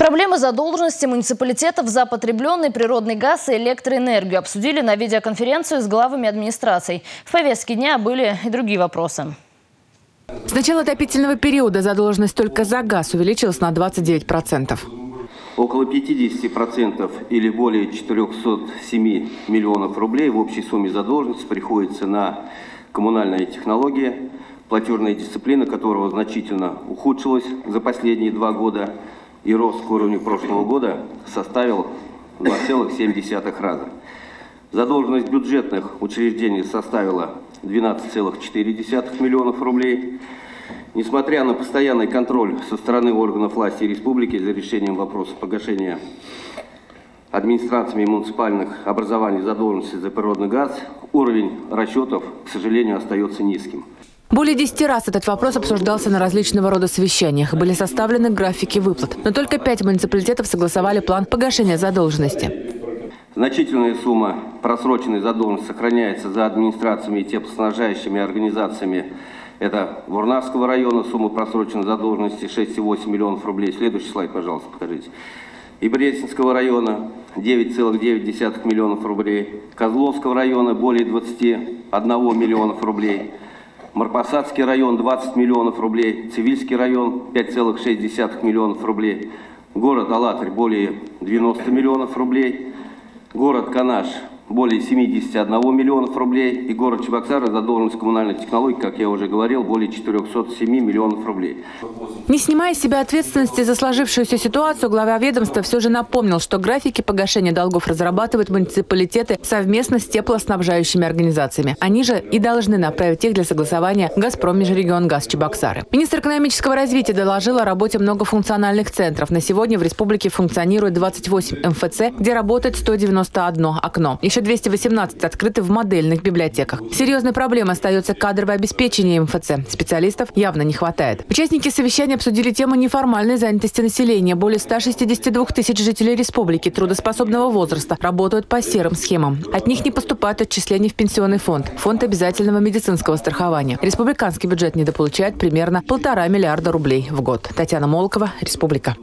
Проблемы задолженности муниципалитетов за потребленный природный газ и электроэнергию обсудили на видеоконференцию с главами администраций. В повестке дня были и другие вопросы. С начала отопительного периода задолженность только за газ увеличилась на 29%. Около 50% или более 407 миллионов рублей в общей сумме задолженности приходится на коммунальные технологии, платежная дисциплина которого значительно ухудшилась за последние два года – и рост к уровню прошлого года составил 2,7 раза. Задолженность бюджетных учреждений составила 12,4 миллионов рублей. Несмотря на постоянный контроль со стороны органов власти республики за решением вопроса погашения администрациями муниципальных образований задолженности за природный газ, уровень расчетов, к сожалению, остается низким. Более 10 раз этот вопрос обсуждался на различного рода совещаниях. Были составлены графики выплат. Но только пять муниципалитетов согласовали план погашения задолженности. Значительная сумма просроченной задолженности сохраняется за администрациями и теплоснабжающими организациями. Это Вурнавского района сумма просроченной задолженности 6,8 миллионов рублей. Следующий слайд, пожалуйста, покажите. И Бресненского района 9,9 миллионов рублей. Козловского района более 21 миллионов рублей. Марпасадский район 20 миллионов рублей, Цивильский район 5,6 миллионов рублей, город Алатырь более 90 миллионов рублей, город Канаш более 71 миллионов рублей, и город Чебоксары задолженность коммунальной технологии, как я уже говорил, более 407 миллионов рублей. Не снимая с себя ответственности за сложившуюся ситуацию, глава ведомства все же напомнил, что графики погашения долгов разрабатывают муниципалитеты совместно с теплоснабжающими организациями. Они же и должны направить их для согласования «Газпром Межрегион Газ Чебоксары». Министр экономического развития доложил о работе многофункциональных центров. На сегодня в республике функционирует 28 МФЦ, где работает 191 окно. Еще 1218 открыты в модельных библиотеках. Серьезной проблемой остается кадровое обеспечение МФЦ. Специалистов явно не хватает. Участники совещания обсудили тему неформальной занятости населения. Более 162 тысяч жителей республики трудоспособного возраста работают по серым схемам. От них не поступают отчисления в пенсионный фонд, фонд обязательного медицинского страхования. Республиканский бюджет недополучает примерно полтора миллиарда рублей в год. Татьяна Молкова, Республика.